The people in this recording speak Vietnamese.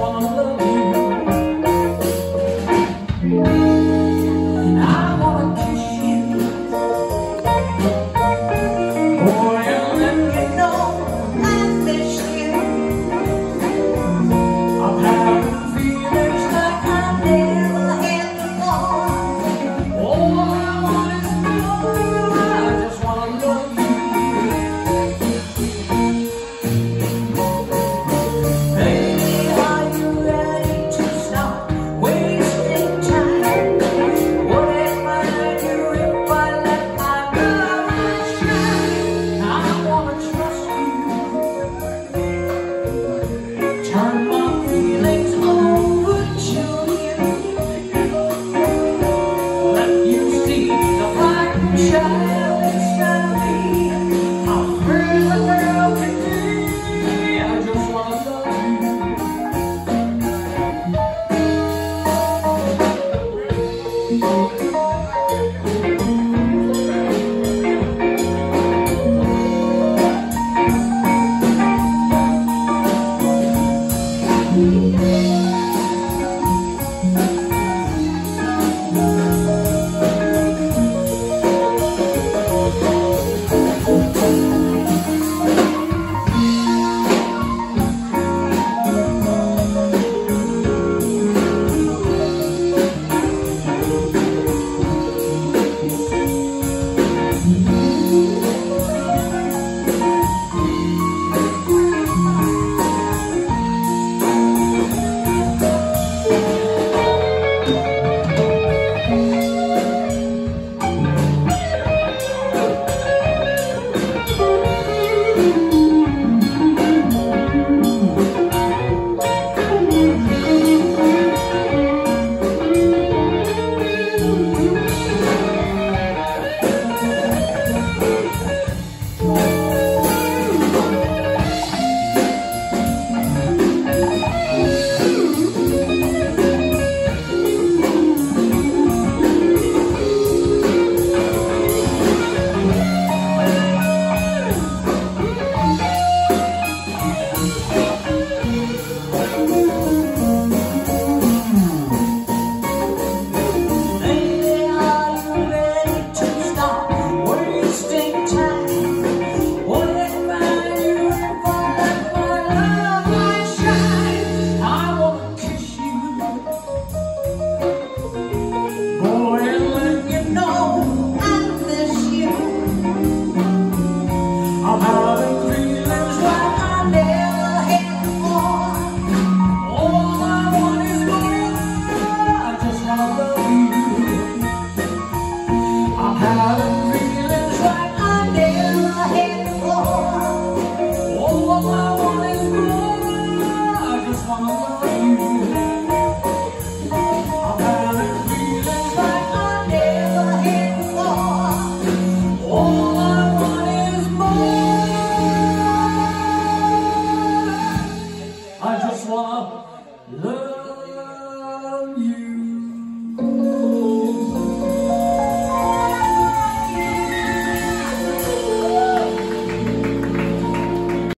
one on qua lời